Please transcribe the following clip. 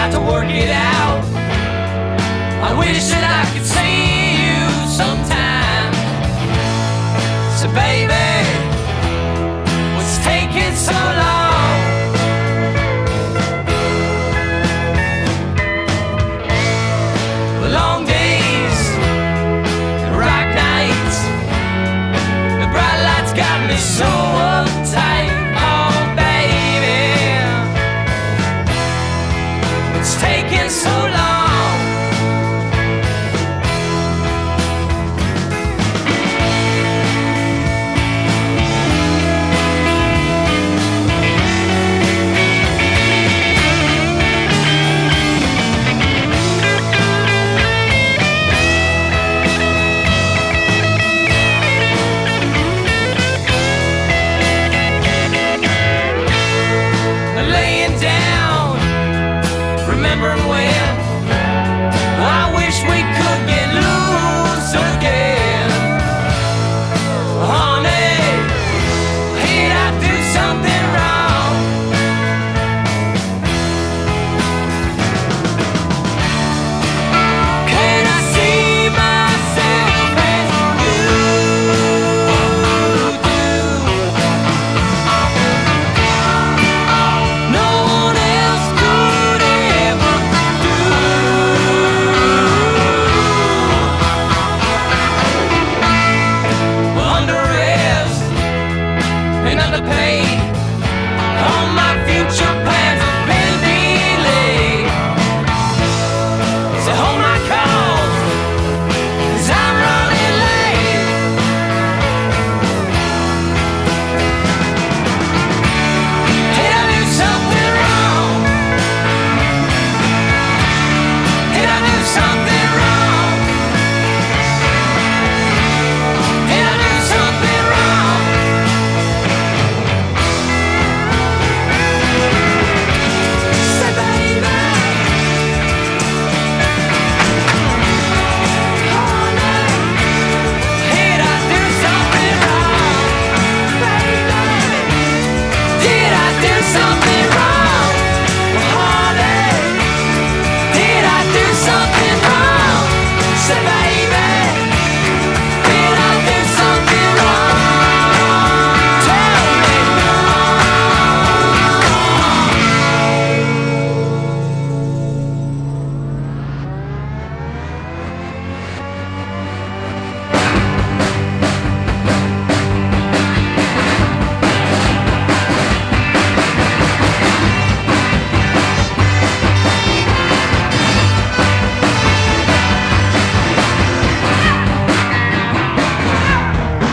got to work it out. I wish that I could see you sometime. So, baby, what's taking so long?